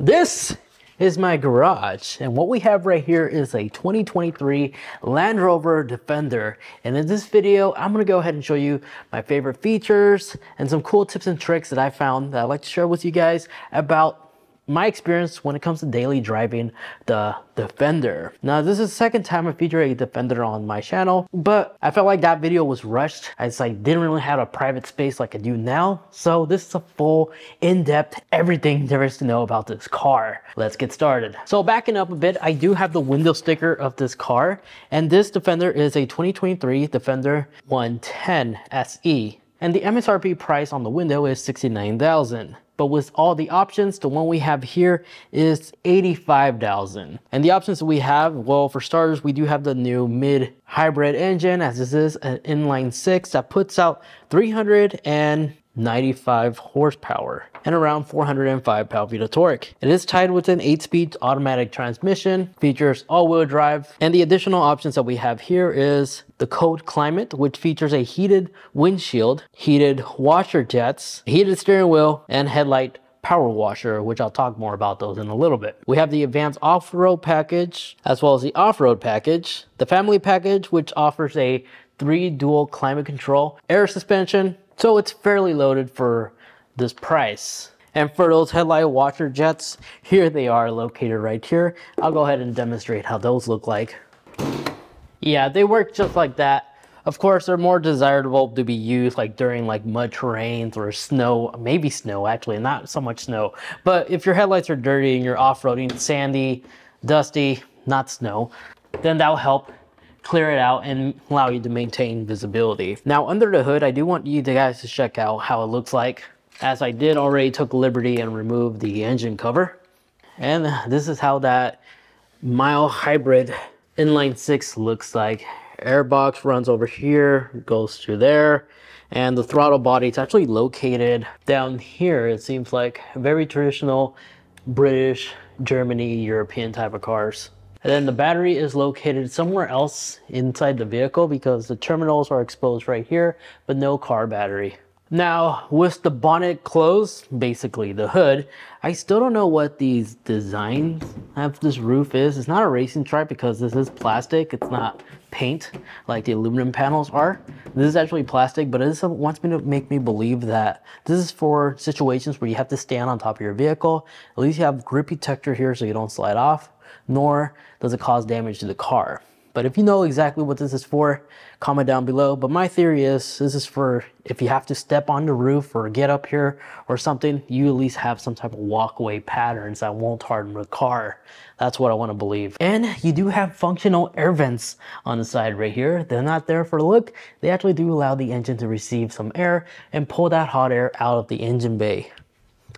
This is my garage and what we have right here is a 2023 Land Rover Defender. And in this video I'm going to go ahead and show you my favorite features and some cool tips and tricks that I found that I'd like to share with you guys about my experience when it comes to daily driving the Defender. Now, this is the second time I feature a Defender on my channel, but I felt like that video was rushed as I didn't really have a private space like I do now. So this is a full, in-depth, everything there is to know about this car. Let's get started. So backing up a bit, I do have the window sticker of this car, and this Defender is a 2023 Defender 110 SE. And the MSRP price on the window is 69000 but with all the options, the one we have here is 85,000. And the options that we have, well, for starters, we do have the new mild hybrid engine as this is an inline six that puts out 395 horsepower and around 405 pound-feet of torque. It is tied with an 8-speed automatic transmission, features all-wheel drive, and the additional options that we have here is the Cold Climate, which features a heated windshield, heated washer jets, heated steering wheel, and headlight power washer, which I'll talk more about those in a little bit. We have the advanced off-road package, as well as the off-road package, the family package, which offers a three dual climate control, air suspension, so it's fairly loaded for this price. And for those headlight washer jets, here they are located right here. I'll go ahead and demonstrate how those look like. Yeah, they work just like that. Of course, they're more desirable to be used like during like mud terrains or snow, maybe snow actually, not so much snow. But if your headlights are dirty and you're off-roading, sandy, dusty, not snow, then that'll help clear it out and allow you to maintain visibility. Now under the hood, I do want you guys to check out how it looks like as I did already took liberty and removed the engine cover. And this is how that mild hybrid inline six looks like. Airbox runs over here, goes through there. And the throttle body, it's actually located down here. It seems like very traditional British, Germany, European type of cars. And then the battery is located somewhere else inside the vehicle because the terminals are exposed right here, but no car battery. Now, with the bonnet closed, basically the hood, I still don't know what these designs of this roof is. It's not a racing stripe because this is plastic. It's not paint like the aluminum panels are. This is actually plastic, but it uh, wants me to make me believe that this is for situations where you have to stand on top of your vehicle. At least you have grippy texture here so you don't slide off, nor does it cause damage to the car. But if you know exactly what this is for, comment down below. But my theory is this is for if you have to step on the roof or get up here or something, you at least have some type of walkway patterns that won't harden the car. That's what I want to believe. And you do have functional air vents on the side right here. They're not there for look. They actually do allow the engine to receive some air and pull that hot air out of the engine bay.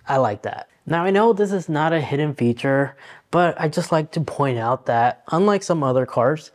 I like that. Now I know this is not a hidden feature, but I just like to point out that unlike some other cars,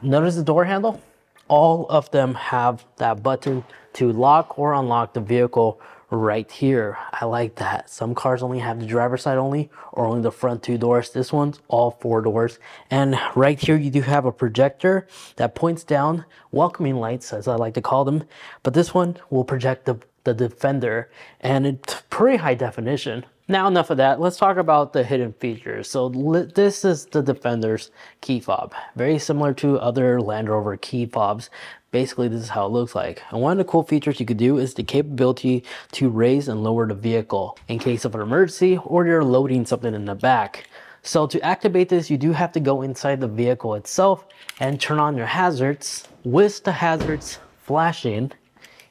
notice the door handle? All of them have that button to lock or unlock the vehicle right here. I like that. Some cars only have the driver's side only or only the front two doors. This one's all four doors. And right here you do have a projector that points down welcoming lights as I like to call them. But this one will project the, the Defender and it's pretty high definition. Now enough of that, let's talk about the hidden features. So this is the Defender's key fob. Very similar to other Land Rover key fobs. Basically, this is how it looks like. And one of the cool features you could do is the capability to raise and lower the vehicle in case of an emergency or you're loading something in the back. So to activate this, you do have to go inside the vehicle itself and turn on your hazards. With the hazards flashing,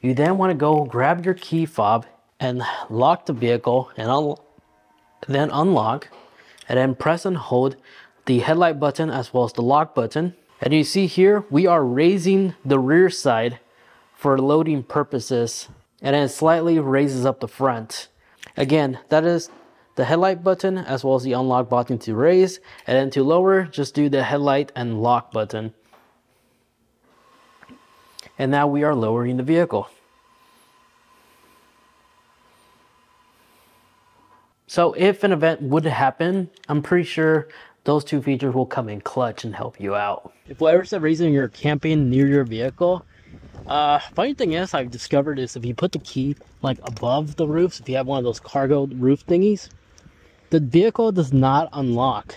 you then want to go grab your key fob and lock the vehicle and un then unlock and then press and hold the headlight button as well as the lock button. And you see here, we are raising the rear side for loading purposes and then slightly raises up the front. Again, that is the headlight button as well as the unlock button to raise and then to lower, just do the headlight and lock button. And now we are lowering the vehicle. So if an event would happen, I'm pretty sure those two features will come in clutch and help you out. If whatever reason you're camping near your vehicle, uh, funny thing is I've discovered is if you put the key like above the roof, if you have one of those cargo roof thingies, the vehicle does not unlock.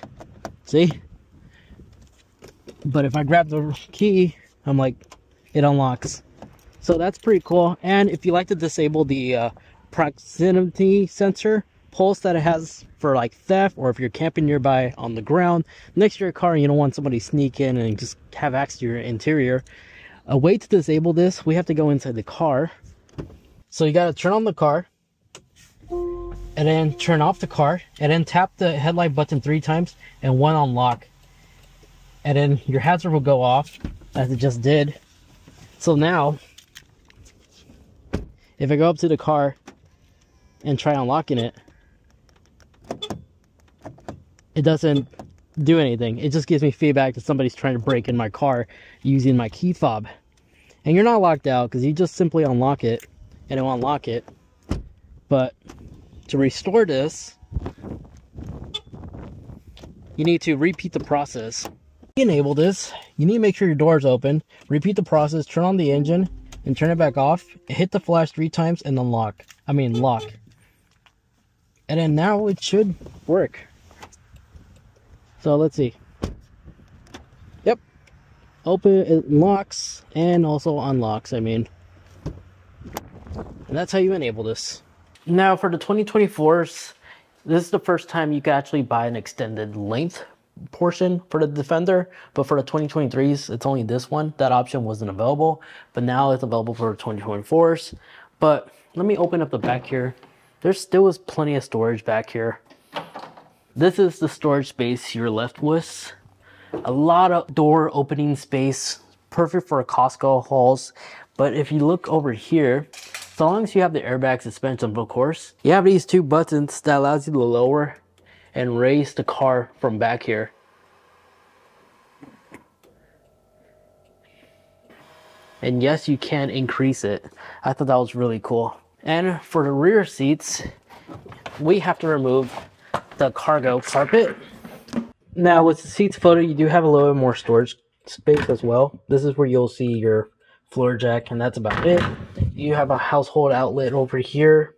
See? But if I grab the key, I'm like, it unlocks. So that's pretty cool. And if you like to disable the uh, proximity sensor pulse that it has for like theft or if you're camping nearby on the ground next to your car and you don't want somebody sneak in and just have access to your interior, a way to disable this, we have to go inside the car. So you got to turn on the car and then turn off the car and then tap the headlight button three times and one unlock and then your hazard will go off as it just did so now if I go up to the car and try unlocking it it doesn't do anything. It just gives me feedback that somebody's trying to break in my car using my key fob. And you're not locked out because you just simply unlock it and it will unlock it. But to restore this, you need to repeat the process. Enable this, you need to make sure your door is open, repeat the process, turn on the engine, and turn it back off, hit the flash three times, and unlock. I mean, lock. And then now it should work. So let's see. Yep. Open, it locks, and also unlocks, I mean. And that's how you enable this. Now for the 2024s, this is the first time you can actually buy an extended length portion for the Defender, but for the 2023s, it's only this one. That option wasn't available, but now it's available for 2024s. But let me open up the back here. There still is plenty of storage back here. This is the storage space you're left with. A lot of door opening space, perfect for a Costco hauls. But if you look over here, as long as you have the airbag suspension, of course, you have these two buttons that allows you to lower and raise the car from back here. And yes, you can increase it. I thought that was really cool. And for the rear seats, we have to remove the cargo carpet. Now with the seats photo, you do have a little bit more storage space as well. This is where you'll see your floor jack and that's about it you have a household outlet over here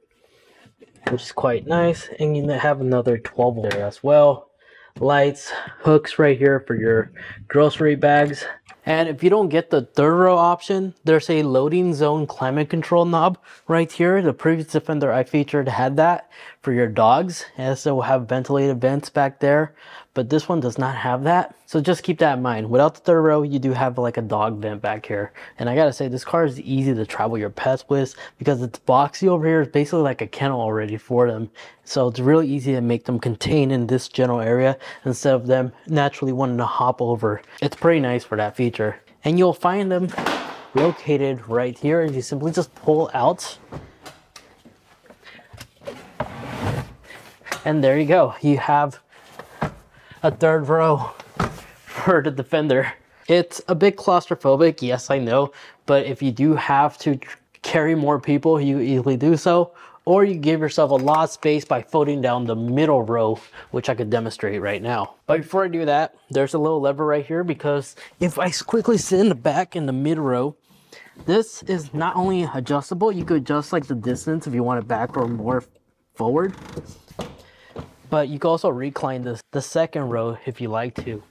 which is quite nice. And you have another 12 there as well. Lights hooks right here for your grocery bags. And if you don't get the third row option there's a loading zone climate control knob right here. The previous defender i featured had that for your dogs and so we'll have ventilated vents back there but this one does not have that. So just keep that in mind. Without the third row, you do have like a dog vent back here. And I gotta say, this car is easy to travel your pets with because it's boxy over here. It's basically like a kennel already for them. So it's really easy to make them contain in this general area instead of them naturally wanting to hop over. It's pretty nice for that feature. And you'll find them located right here. And you simply just pull out and there you go. You have a third row for the defender. It's a bit claustrophobic, yes, I know, but if you do have to carry more people, you easily do so, or you give yourself a lot of space by folding down the middle row, which I could demonstrate right now. But before I do that, there's a little lever right here because if I quickly sit in the back in the mid row, this is not only adjustable, you could adjust like the distance if you want it back or more forward. But you can also recline this, the second row if you like to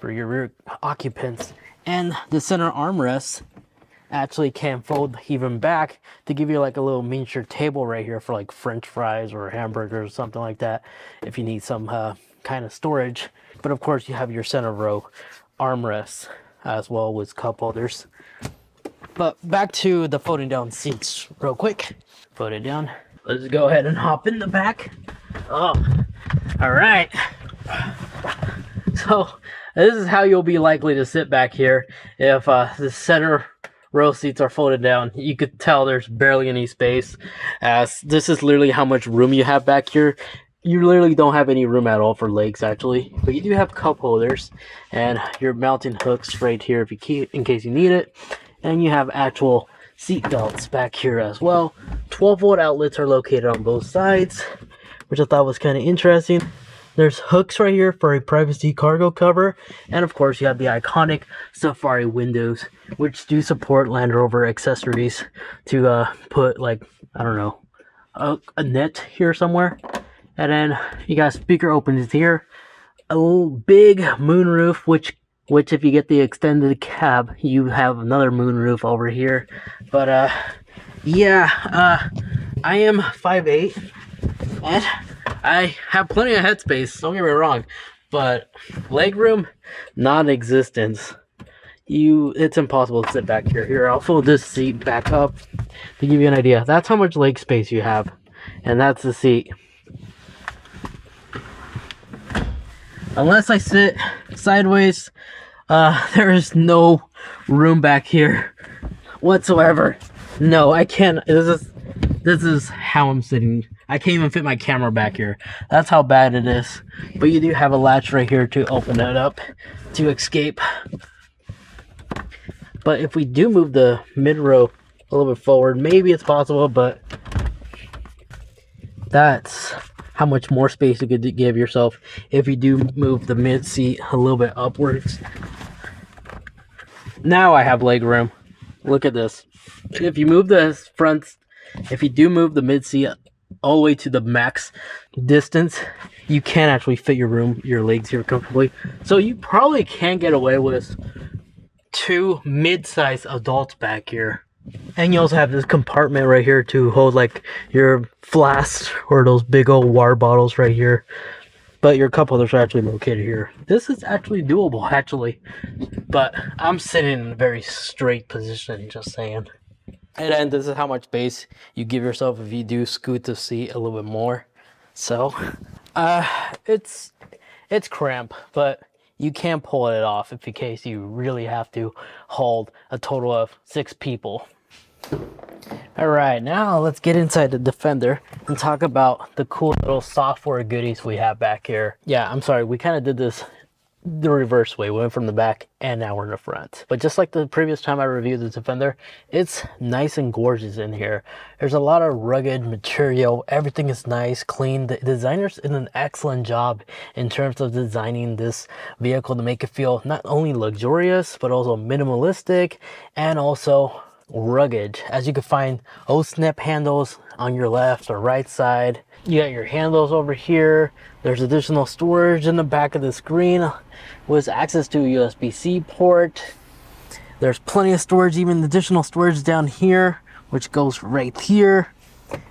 for your rear occupants. And the center armrest actually can fold even back to give you like a little miniature table right here for like french fries or hamburgers or something like that if you need some uh, kind of storage. But of course you have your center row armrests as well with cup holders. But back to the folding down seats real quick. Put it down. Let's go ahead and hop in the back. Oh, all right. So this is how you'll be likely to sit back here if uh, the center row seats are folded down. You could tell there's barely any space as this is literally how much room you have back here. You literally don't have any room at all for legs actually, but you do have cup holders and your mounting hooks right here if you keep in case you need it. And you have actual seat belts back here as well. 12 volt outlets are located on both sides which I thought was kind of interesting. There's hooks right here for a privacy cargo cover. And of course, you have the iconic Safari windows, which do support Land Rover accessories to uh, put like, I don't know, a, a net here somewhere. And then you got speaker openings here. A little big moonroof, which which if you get the extended cab, you have another moonroof over here. But uh yeah, uh I am 5'8 and I have plenty of headspace, don't get me wrong. But legroom, non-existence. You it's impossible to sit back here. Here, I'll fold this seat back up to give you an idea. That's how much leg space you have. And that's the seat. Unless I sit sideways, uh, there is no room back here whatsoever. No, I can't. This is this is how I'm sitting. I can't even fit my camera back here. That's how bad it is. But you do have a latch right here to open it up to escape. But if we do move the mid row a little bit forward, maybe it's possible, but that's how much more space you could give yourself if you do move the mid seat a little bit upwards. Now I have leg room. Look at this. If you move the front, if you do move the mid seat all the way to the max distance, you can actually fit your room, your legs here comfortably. So you probably can get away with two mid-sized adults back here. And you also have this compartment right here to hold like your flasks or those big old water bottles right here. But your cup holders are actually located here. This is actually doable actually. But I'm sitting in a very straight position, just saying. And then this is how much space you give yourself if you do scoot the seat a little bit more. So, uh, it's, it's cramp, but you can pull it off if in case you really have to hold a total of six people. All right, now let's get inside the Defender and talk about the cool little software goodies we have back here. Yeah, I'm sorry, we kind of did this the reverse way. We went from the back and now we're in the front. But just like the previous time I reviewed the Defender, it's nice and gorgeous in here. There's a lot of rugged material. Everything is nice, clean. The designers did an excellent job in terms of designing this vehicle to make it feel not only luxurious, but also minimalistic and also rugged. As you can find, O-snap handles on your left or right side. You got your handles over here. There's additional storage in the back of the screen with access to a USB-C port. There's plenty of storage, even additional storage down here, which goes right here.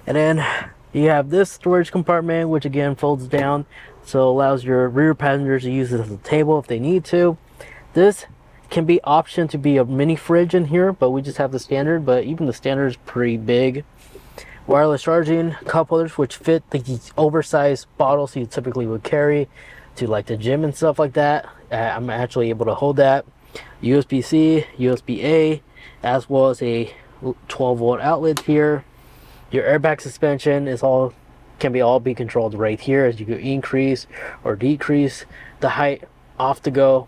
And then you have this storage compartment, which again folds down, so allows your rear passengers to use it as a table if they need to. This can be optioned to be a mini fridge in here, but we just have the standard, but even the standard is pretty big. Wireless charging cup holders, which fit the oversized bottles you typically would carry to like the gym and stuff like that. Uh, I'm actually able to hold that. USB-C, USB-A, as well as a 12 volt outlet here. Your airbag suspension is all can be all be controlled right here as you can increase or decrease the height off the go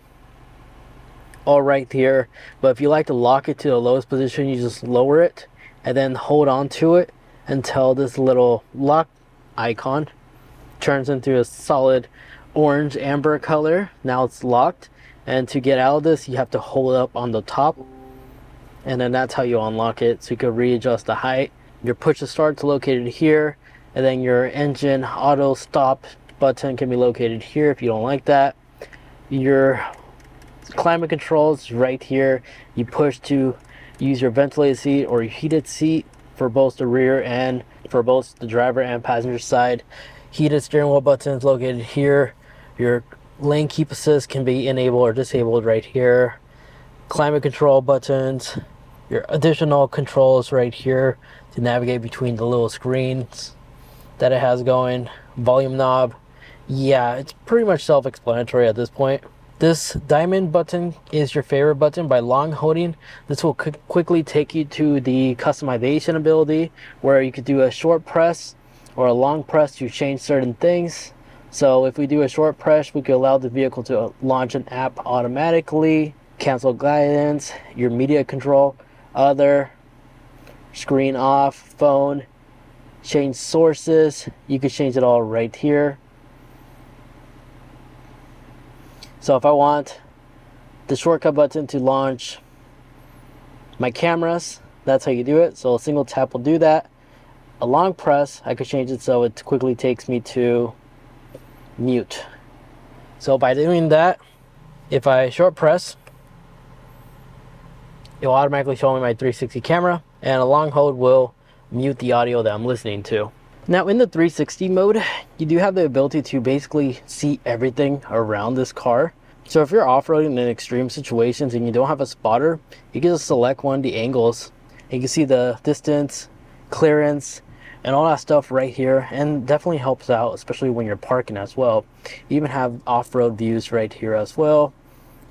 all right here but if you like to lock it to the lowest position you just lower it and then hold on to it until this little lock icon turns into a solid orange amber color. Now it's locked and to get out of this you have to hold up on the top and then that's how you unlock it. So you can readjust the height. Your push to start is located here and then your engine auto stop button can be located here if you don't like that. Your climate controls right here. You push to use your ventilated seat or your heated seat for both the rear and for both the driver and passenger side. Heated steering wheel buttons located here. Your lane keep assist can be enabled or disabled right here. Climate control buttons your additional controls right here to navigate between the little screens that it has going. Volume knob yeah it's pretty much self-explanatory at this point this diamond button is your favorite button by long holding. This will quickly take you to the customization ability where you could do a short press or a long press to change certain things. So if we do a short press, we could allow the vehicle to launch an app automatically, cancel guidance, your media control, other, screen off, phone, change sources. You could change it all right here. So if I want the shortcut button to launch my cameras, that's how you do it. So a single tap will do that. a long press, I could change it so it quickly takes me to mute. So by doing that, if I short press, it will automatically show me my 360 camera and a long hold will mute the audio that I'm listening to. Now in the 360 mode, you do have the ability to basically see everything around this car. So if you're off-roading in extreme situations and you don't have a spotter, you can just select one of the angles. You can see the distance, clearance, and all that stuff right here and definitely helps out especially when you're parking as well you even have off-road views right here as well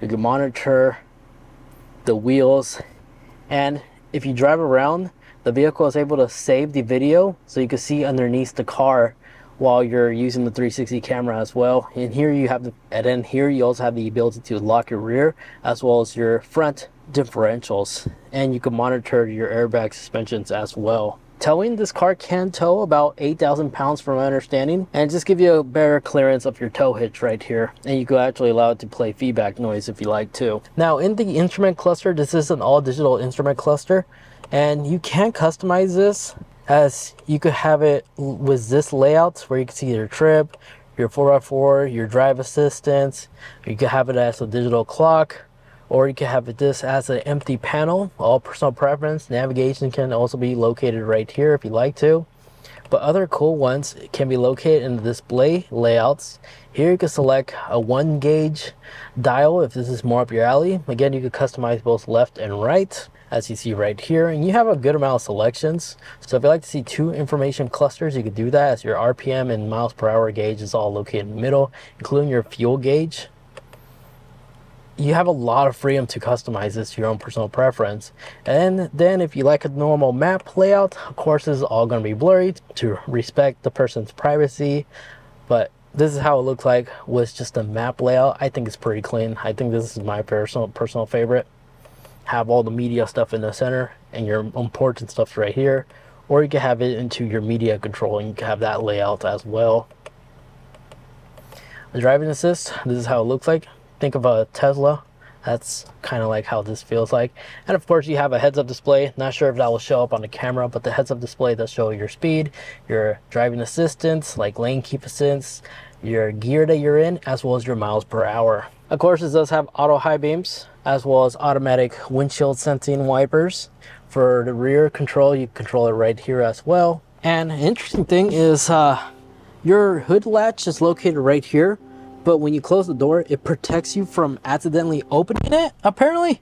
you can monitor the wheels and if you drive around the vehicle is able to save the video so you can see underneath the car while you're using the 360 camera as well. And here you have the and then here you also have the ability to lock your rear as well as your front differentials. And you can monitor your airbag suspensions as well. Towing this car can tow about 8,000 pounds from my understanding. And just give you a better clearance of your tow hitch right here. And you can actually allow it to play feedback noise if you like to. Now in the instrument cluster this is an all digital instrument cluster and you can customize this as you could have it with this layout where you can see your trip, your 4x4, your drive assistance, you could have it as a digital clock or you can have it this as an empty panel. All personal preference. Navigation can also be located right here if you like to. But other cool ones can be located in the display layouts. Here you can select a one gauge dial if this is more up your alley. Again you can customize both left and right as you see right here and you have a good amount of selections so if you like to see two information clusters you could do that as your rpm and miles per hour gauge is all located in the middle including your fuel gauge you have a lot of freedom to customize this to your own personal preference. And then if you like a normal map layout, of course this is all going to be blurry to respect the person's privacy. But this is how it looks like with just a map layout. I think it's pretty clean. I think this is my personal personal favorite. Have all the media stuff in the center and your important stuff right here. Or you can have it into your media control and you can have that layout as well. The driving assist, this is how it looks like think of a Tesla. That's kind of like how this feels like. And of course you have a heads-up display. Not sure if that will show up on the camera, but the heads-up display does show your speed, your driving assistance, like lane keep assist, your gear that you're in, as well as your miles per hour. Of course, it does have auto high beams, as well as automatic windshield sensing wipers. For the rear control, you control it right here as well. And interesting thing is uh, your hood latch is located right here but when you close the door, it protects you from accidentally opening it, apparently.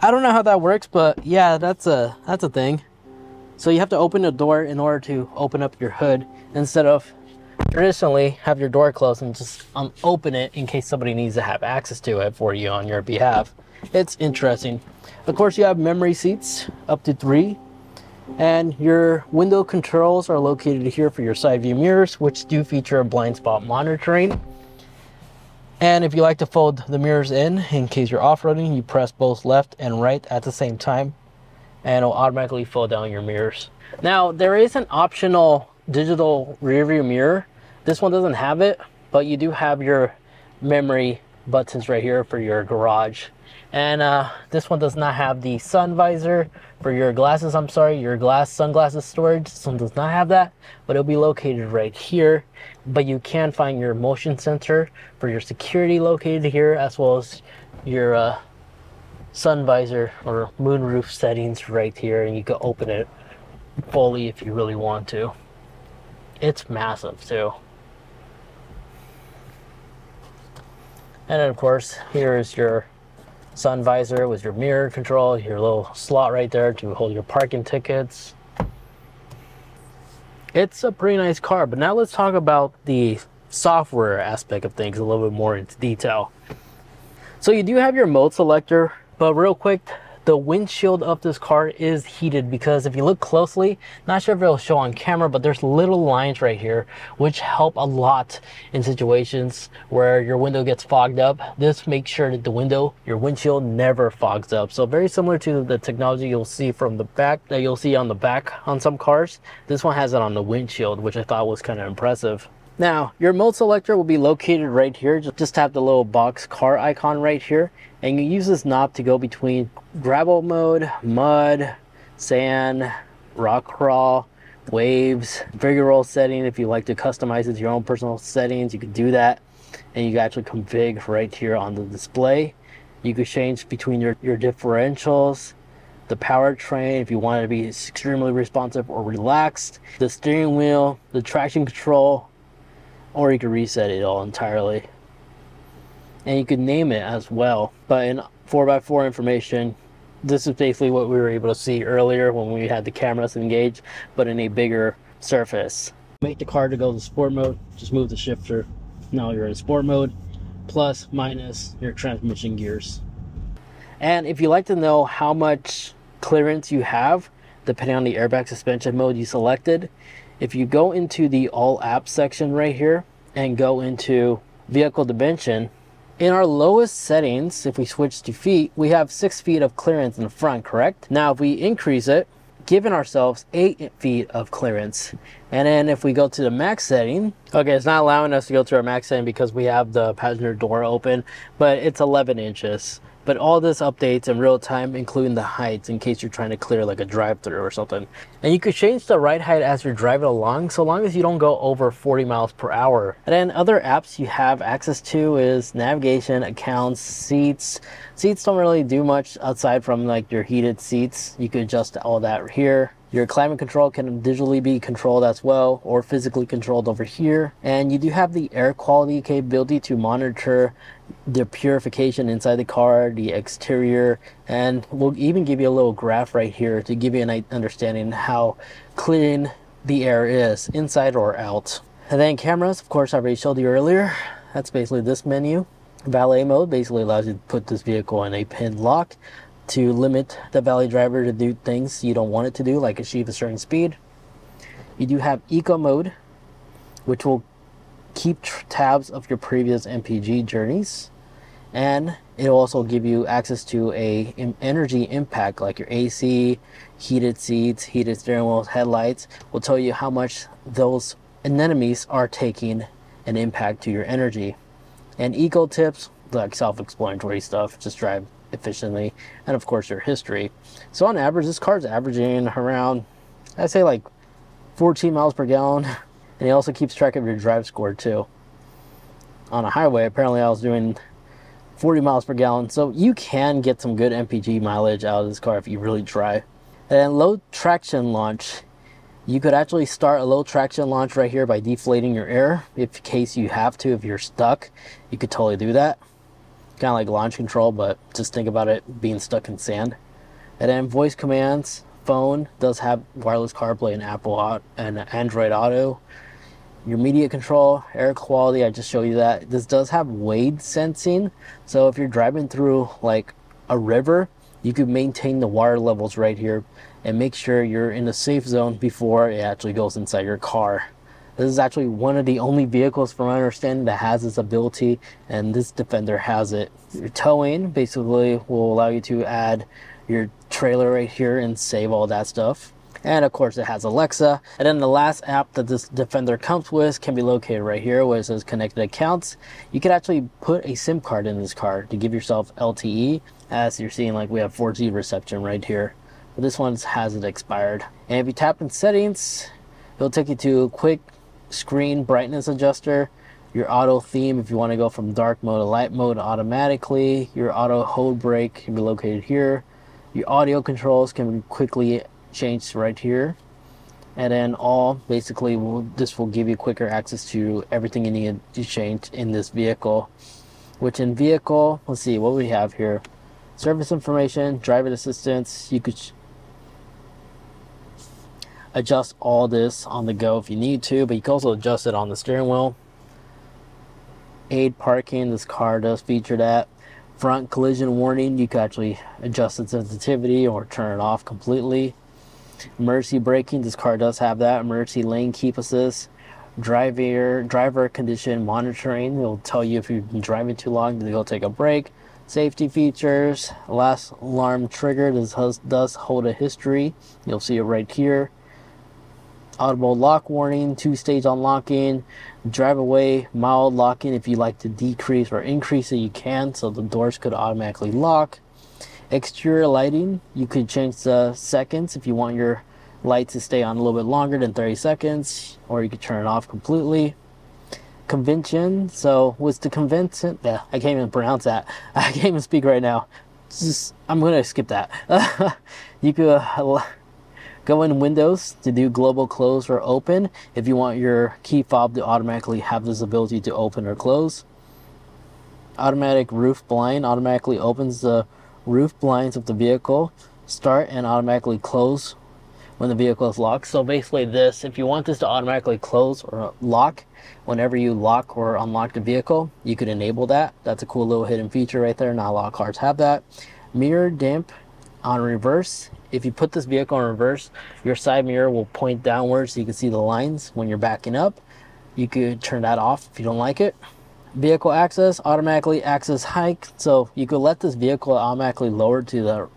I don't know how that works, but yeah, that's a that's a thing. So you have to open the door in order to open up your hood instead of traditionally have your door closed and just um, open it in case somebody needs to have access to it for you on your behalf. It's interesting. Of course, you have memory seats up to three and your window controls are located here for your side view mirrors, which do feature a blind spot monitoring. And if you like to fold the mirrors in, in case you're off-roading, you press both left and right at the same time and it'll automatically fold down your mirrors. Now, there is an optional digital rear view mirror. This one doesn't have it, but you do have your memory buttons right here for your garage. And uh, this one does not have the sun visor for your glasses. I'm sorry, your glass sunglasses storage. This one does not have that, but it'll be located right here. But you can find your motion sensor for your security located here, as well as your uh, sun visor or moonroof settings right here. And you can open it fully if you really want to. It's massive too. And then of course, here's your sun visor with your mirror control, your little slot right there to hold your parking tickets. It's a pretty nice car, but now let's talk about the software aspect of things a little bit more into detail. So you do have your mode selector, but real quick, the windshield of this car is heated because if you look closely, not sure if it'll show on camera, but there's little lines right here, which help a lot in situations where your window gets fogged up. This makes sure that the window, your windshield never fogs up. So very similar to the technology you'll see from the back, that you'll see on the back on some cars. This one has it on the windshield, which I thought was kind of impressive. Now, your mode selector will be located right here. Just tap the little box car icon right here. And you use this knob to go between gravel mode, mud, sand, rock crawl, waves, figure roll setting. If you like to customize it to your own personal settings, you can do that. And you can actually configure right here on the display. You could change between your, your differentials, the powertrain if you want it to be extremely responsive or relaxed, the steering wheel, the traction control, or you could reset it all entirely. And you could name it as well. But in 4x4 information, this is basically what we were able to see earlier when we had the cameras engaged, but in a bigger surface. Make the car to go to sport mode, just move the shifter. Now you're in sport mode, plus minus your transmission gears. And if you'd like to know how much clearance you have, depending on the airbag suspension mode you selected, if you go into the all apps section right here and go into vehicle dimension, in our lowest settings, if we switch to feet, we have six feet of clearance in the front, correct? Now, if we increase it, giving ourselves eight feet of clearance. And then if we go to the max setting, okay, it's not allowing us to go to our max setting because we have the passenger door open, but it's 11 inches. But all this updates in real time, including the heights in case you're trying to clear like a drive through or something. And you could change the ride height as you're driving along, so long as you don't go over 40 miles per hour. And then other apps you have access to is navigation, accounts, seats. Seats don't really do much outside from like your heated seats. You could adjust all that here. Your climate control can digitally be controlled as well or physically controlled over here. And you do have the air quality capability to monitor the purification inside the car, the exterior, and we'll even give you a little graph right here to give you an understanding how clean the air is inside or out. And then cameras, of course, I already showed you earlier. That's basically this menu. Valet mode basically allows you to put this vehicle in a pin lock to limit the valet driver to do things you don't want it to do, like achieve a certain speed. You do have eco mode, which will keep tabs of your previous MPG journeys. And it'll also give you access to a energy impact like your AC, heated seats, heated steering wheels, headlights will tell you how much those anemones are taking an impact to your energy. And eco tips, like self-explanatory stuff, just drive efficiently, and of course your history. So on average, this car's averaging around, I'd say like 14 miles per gallon, and it also keeps track of your drive score too. On a highway, apparently I was doing 40 miles per gallon, so you can get some good MPG mileage out of this car if you really try. And low traction launch, you could actually start a low traction launch right here by deflating your air. If case you have to, if you're stuck, you could totally do that kind of like launch control, but just think about it being stuck in sand. And then voice commands, phone does have wireless CarPlay and Apple and Android Auto. Your media control, air quality, I just showed you that. This does have wade sensing. So if you're driving through like a river, you could maintain the water levels right here and make sure you're in a safe zone before it actually goes inside your car. This is actually one of the only vehicles from my understanding that has this ability and this Defender has it. Your towing basically will allow you to add your trailer right here and save all that stuff. And of course it has Alexa. And then the last app that this Defender comes with can be located right here where it says connected accounts. You can actually put a SIM card in this car to give yourself LTE. As you're seeing like we have 4G reception right here. But this one hasn't expired. And if you tap in settings, it'll take you to a quick screen brightness adjuster, your auto theme if you want to go from dark mode to light mode automatically, your auto hold brake can be located here, your audio controls can be quickly changed right here, and then all basically will, this will give you quicker access to everything you need to change in this vehicle. Which in vehicle, let's see what we have here. Service information, driver assistance, you could adjust all this on the go if you need to, but you can also adjust it on the steering wheel. Aid parking, this car does feature that. Front collision warning, you can actually adjust the sensitivity or turn it off completely. Emergency braking, this car does have that. Emergency lane keep assist. Driver, driver condition monitoring, it'll tell you if you've been driving too long, to go take a break. Safety features, last alarm trigger, this has, does hold a history. You'll see it right here audible lock warning, two-stage unlocking, drive away, mild locking. If you like to decrease or increase it, you can, so the doors could automatically lock. Exterior lighting, you could change the seconds if you want your light to stay on a little bit longer than 30 seconds, or you could turn it off completely. Convention, so was the convention, yeah, I can't even pronounce that. I can't even speak right now. Just, I'm gonna skip that. you could uh, go in Windows to do global close or open if you want your key fob to automatically have this ability to open or close. Automatic roof blind automatically opens the roof blinds of the vehicle, start and automatically close when the vehicle is locked. So basically this, if you want this to automatically close or lock whenever you lock or unlock the vehicle, you could enable that. That's a cool little hidden feature right there. Not a lot of cars have that. Mirror damp on reverse. If you put this vehicle in reverse, your side mirror will point downwards so you can see the lines when you're backing up. You could turn that off if you don't like it. Vehicle access, automatically access hike. So you could let this vehicle automatically lower to the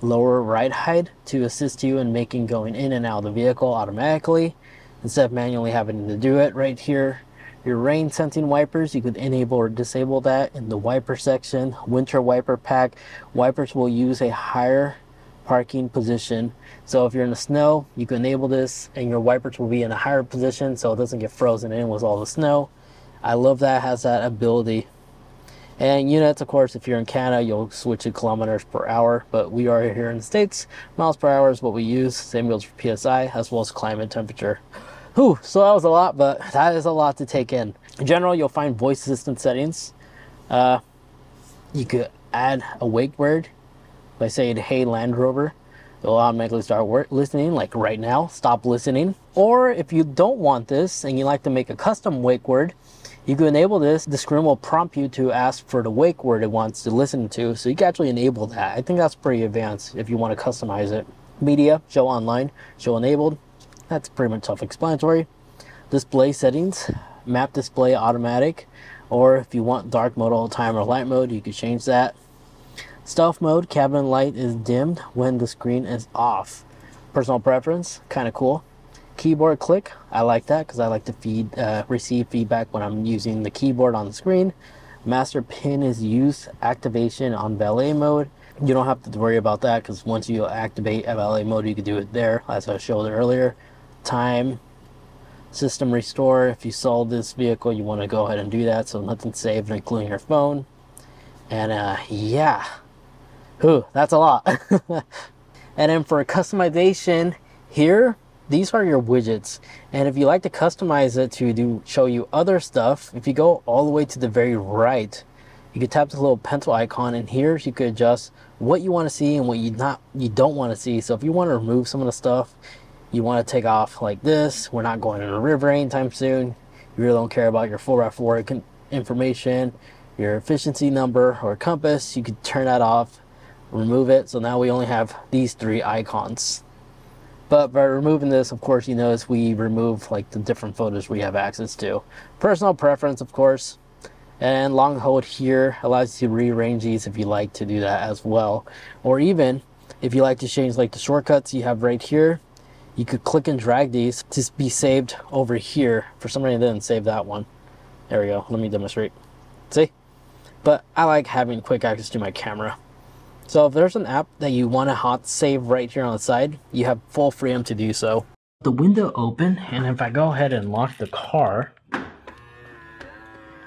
lower right height to assist you in making going in and out of the vehicle automatically instead of manually having to do it right here your rain sensing wipers you could enable or disable that in the wiper section winter wiper pack wipers will use a higher parking position so if you're in the snow you can enable this and your wipers will be in a higher position so it doesn't get frozen in with all the snow i love that has that ability and units, of course, if you're in Canada, you'll switch to kilometers per hour, but we are here in the States. Miles per hour is what we use. Same goes for PSI, as well as climate temperature. Whew, so that was a lot, but that is a lot to take in. In general, you'll find voice assistant settings. Uh, you could add a wake word by saying, hey, Land Rover. It'll automatically start listening, like right now, stop listening. Or if you don't want this and you like to make a custom wake word, you can enable this. The screen will prompt you to ask for the wake word it wants to listen to. So you can actually enable that. I think that's pretty advanced if you want to customize it. Media, show online, show enabled. That's pretty much self-explanatory. Display settings, map display automatic. Or if you want dark mode all the time or light mode, you can change that. Stealth mode, cabin light is dimmed when the screen is off. Personal preference, kind of cool keyboard click. I like that because I like to feed uh, receive feedback when I'm using the keyboard on the screen. Master pin is use activation on valet mode. You don't have to worry about that because once you activate valet mode, you can do it there, as I showed earlier. Time, system restore. If you sold this vehicle, you want to go ahead and do that, so nothing saved, including your phone. And uh, yeah, whew, that's a lot. and then for customization here, these are your widgets and if you like to customize it to do show you other stuff if you go all the way to the very right you could tap the little pencil icon and here you could adjust what you want to see and what you not you don't want to see so if you want to remove some of the stuff you want to take off like this we're not going to a river anytime soon you really don't care about your 4x4 information your efficiency number or compass you could turn that off remove it so now we only have these three icons but by removing this, of course, you notice we remove like the different photos we have access to. Personal preference, of course. And long hold here allows you to rearrange these if you like to do that as well. Or even if you like to change like the shortcuts you have right here, you could click and drag these to be saved over here. For some reason, I didn't save that one. There we go. Let me demonstrate. See? But I like having quick access to my camera. So if there's an app that you want to hot save right here on the side, you have full freedom to do so. The window open, and if I go ahead and lock the car,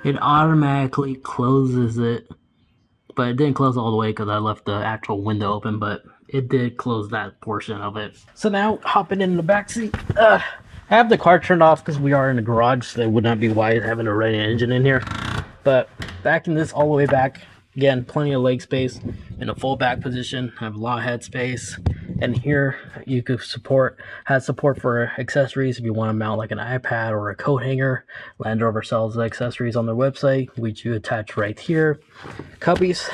it automatically closes it. But it didn't close all the way because I left the actual window open, but it did close that portion of it. So now, hopping in the back seat, uh, I have the car turned off because we are in the garage, so it would not be wise having a running engine in here. But backing this all the way back, Again, plenty of leg space in a full back position. I have a lot of head space. And here you could support, has support for accessories if you want to mount like an iPad or a coat hanger. Land Rover sells accessories on their website, which you attach right here. Cubbies,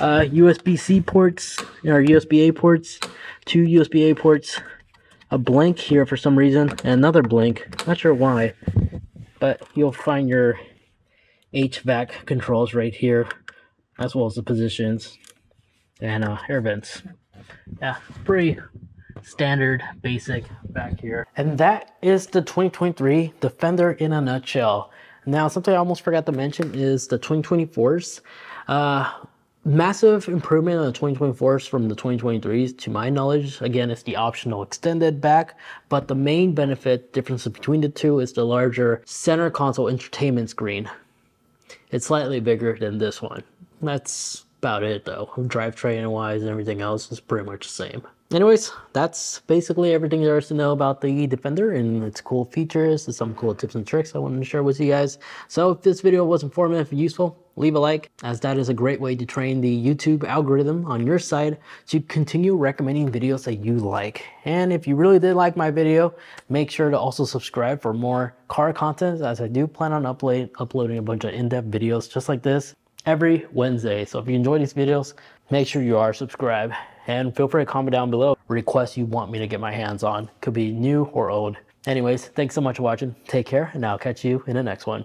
uh, USB-C ports, or USB-A ports, two USB-A ports, a blank here for some reason, and another blank. Not sure why, but you'll find your HVAC controls right here as well as the positions and uh, air vents. Yeah, pretty standard, basic back here. And that is the 2023 Defender in a nutshell. Now, something I almost forgot to mention is the 2024s. Uh, massive improvement on the 2024s from the 2023s to my knowledge. Again, it's the optional extended back, but the main benefit difference between the two is the larger center console entertainment screen. It's slightly bigger than this one. That's about it though. Drivetrain wise and everything else is pretty much the same. Anyways, that's basically everything there is to know about the Defender and its cool features and some cool tips and tricks I wanted to share with you guys. So if this video was informative and useful, leave a like as that is a great way to train the YouTube algorithm on your side to continue recommending videos that you like. And if you really did like my video, make sure to also subscribe for more car content as I do plan on upload, uploading a bunch of in-depth videos just like this every Wednesday. So if you enjoy these videos, make sure you are subscribed and feel free to comment down below requests you want me to get my hands on. Could be new or old. Anyways, thanks so much for watching. Take care and I'll catch you in the next one.